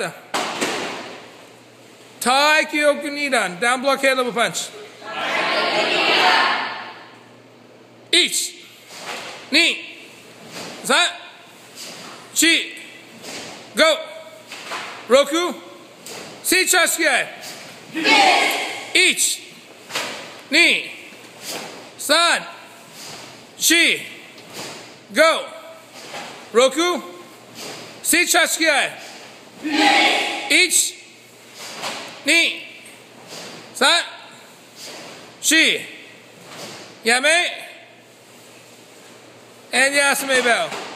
kata. Taikyoku Nidan. Down block head level punch. Each. Ni. San. Chi. Go. Roku. See Chasuke. Each. Ni. San. Chi. Go. Roku. See Chasuke. Each. Ni. San. Chi. Yame. And Bell.